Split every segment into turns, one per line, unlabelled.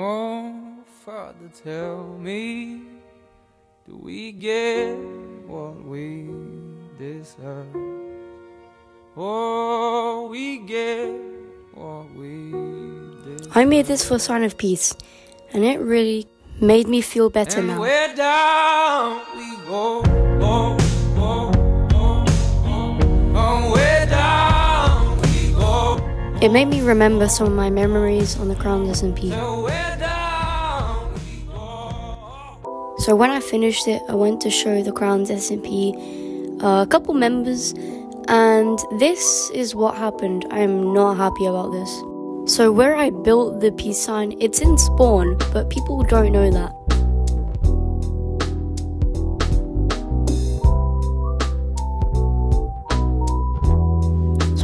Oh, Father, tell me, do we get what we deserve? Oh, we get what we deserve.
I made this for a sign of peace, and it really made me feel better
and
now. It made me remember some of my memories on the Crown SMP. So when I finished it, I went to show the Crown's SMP uh, a couple members, and this is what happened. I am not happy about this. So where I built the peace sign, it's in spawn, but people don't know that.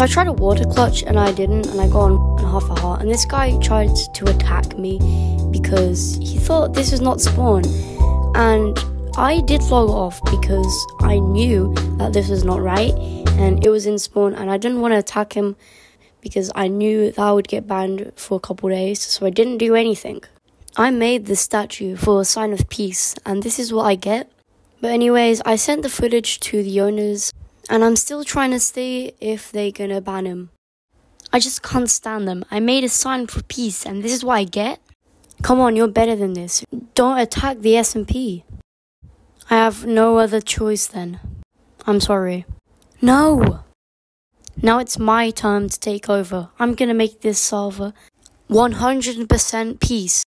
I tried a water clutch and I didn't, and I got on half a heart. And this guy tried to attack me because he thought this was not spawn. And I did log off because I knew that this was not right and it was in spawn, and I didn't want to attack him because I knew that I would get banned for a couple days, so I didn't do anything. I made this statue for a sign of peace, and this is what I get. But, anyways, I sent the footage to the owners, and I'm still trying to see if they're gonna ban him. I just can't stand them. I made a sign for peace, and this is what I get. Come on, you're better than this. Don't attack the SMP. I have no other choice then. I'm sorry. No! Now it's my turn to take over. I'm gonna make this server 100% peace.